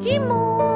Jimmo!